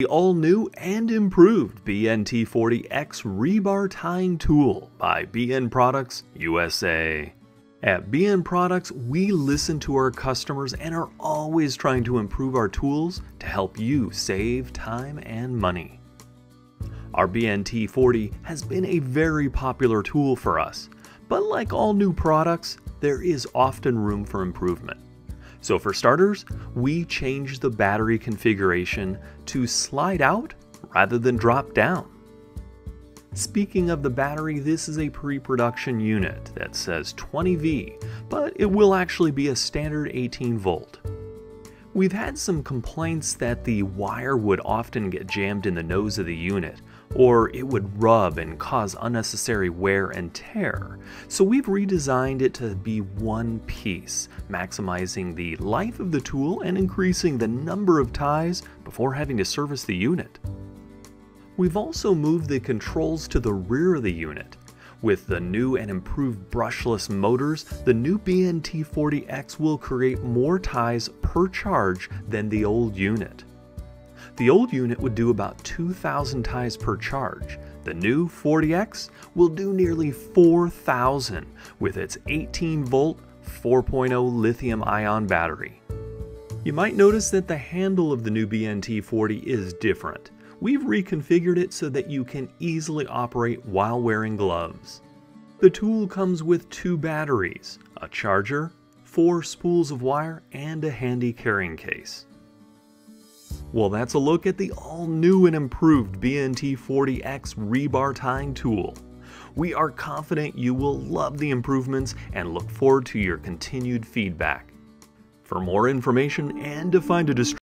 The all-new and improved BNT40X rebar tying tool by BN Products USA. At BN Products, we listen to our customers and are always trying to improve our tools to help you save time and money. Our BNT40 has been a very popular tool for us, but like all new products, there is often room for improvement. So for starters, we changed the battery configuration to slide out rather than drop down. Speaking of the battery, this is a pre-production unit that says 20V, but it will actually be a standard 18 volt. We've had some complaints that the wire would often get jammed in the nose of the unit, or it would rub and cause unnecessary wear and tear. So we've redesigned it to be one piece, maximizing the life of the tool and increasing the number of ties before having to service the unit. We've also moved the controls to the rear of the unit. With the new and improved brushless motors, the new BNT40X will create more ties per charge than the old unit. The old unit would do about 2,000 ties per charge. The new 40X will do nearly 4,000 with its 18 volt 4.0 lithium ion battery. You might notice that the handle of the new BNT40 is different. We've reconfigured it so that you can easily operate while wearing gloves. The tool comes with two batteries, a charger, four spools of wire, and a handy carrying case. Well, that's a look at the all new and improved BNT40X rebar tying tool. We are confident you will love the improvements and look forward to your continued feedback. For more information and to find a distributor,